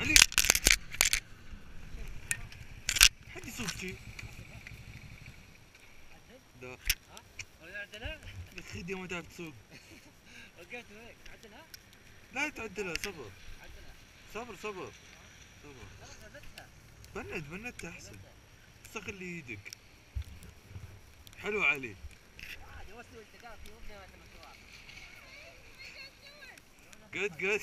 علي حد صوبتي لا عدلها؟ تعرف تسوق عدلها؟ لا تعدلها صبر عدلها صبر صبر صبر بند بند احسن استغلي يدك حلو علي عادي قد جود جود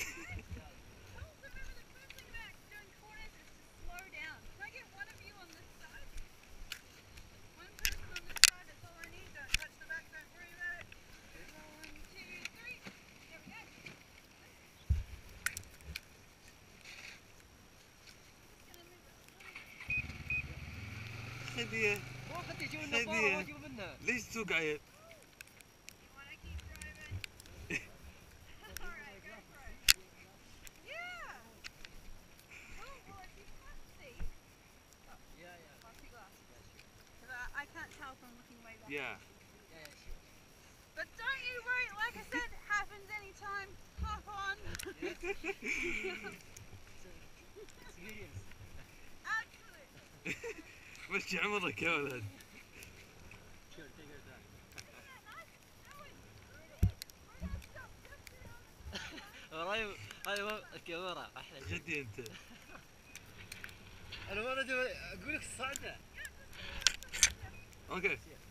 can't tell from looking way back. يا يا يا شوف But don't مشي عمرك يا ولد وراي هاي الكاميرا أحلى جدي انت أنا ما ادري أقول لك صعده أوكي أصلا